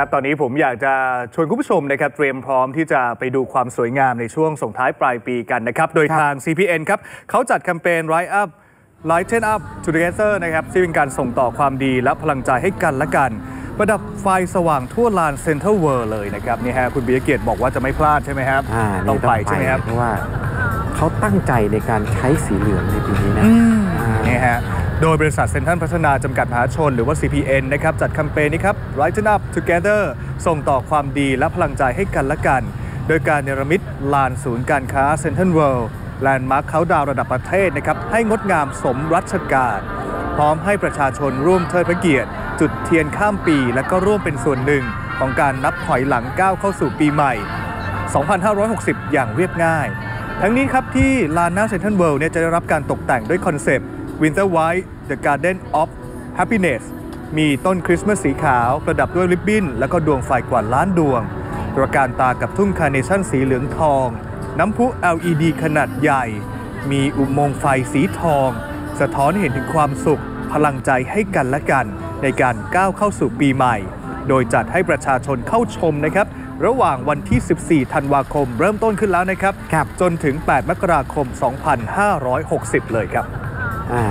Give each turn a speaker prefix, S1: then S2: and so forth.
S1: ครับตอนนี้ผมอยากจะชวนคุณผู้ชมนะครับเตรียมพร้อมที่จะไปดูความสวยงามในช่วงส่งท้ายปลายปีกันนะครับ โดยทาง CPN ครับเขาจัดแคมเปญ Rise Up Lighten Up Together นะครับซึ่งเป็นการส่งต่อความดีและพลังใจให้กันและกันประดับไฟสว่างทั่วลานเซ็นทรัลเวิร์เลยนะครับนี่ฮะคุณบีเกียรติบอกว่าจะไม่พลาดใช่ไหมครับ
S2: อ่า
S1: ต้
S2: นี่
S1: องไปใช่ไหมครับ
S2: เพราะว่าเขาตั้งใจในการใช้สีเหลืองในปีนี้นะอ่า
S1: นี่ฮะ โดยบริษัทเซ็นทรัลพัฒนาจำกัดมหาชนหรือว่า CPN นะครับจัดแคมเปญนี้ครับ Lighten Up Together ส่งต่อความดีและพลังใจให้กันและกัน โดยการเนรมิตลานศูนย์การค้าเซ็นทรัลเวิลด์ landmark countdown ระดับประเทศนะครับให้งดงามสมรัชกาลพร้อมให้ประชาชนร่วมเทิดพระเกียรติ จุดเทียนข้ามปี และก็ร่วมเป็นส่วนหนึ่งของการนับถอยหลังก้าวเข้าสู่ปีใหม่ 2560 อย่างเรียบง่าย ทั้งนี้ครับที่ลานหน้าเซ็นทรัลเวิลด์เนี่ยจะได้รับการตกแต่งด้วย concept Winter White The Garden of Happiness มีต้นคริสต์มาสสีขาว ประดับด้วยริบบิ้น และก็ดวงไฟกว่าล้านดวง ตระการตากับทุ่งคาร์เนชั่นสีเหลืองทอง น้ำพุ LED ขนาดใหญ่ มีอุโมงค์ไฟสีทอง สะท้อนให้เห็นถึงความสุข พลังใจให้กันและกัน ในการก้าวเข้าสู่ปีใหม่ โดยจัดให้ประชาชนเข้าชมนะครับ ระหว่างวันที่ 14 ธันวาคม เริ่มต้นขึ้นแล้วนะครับ
S2: ครับ
S1: จนถึง 8 มกราคม 2560 เลยครับ
S2: อ่า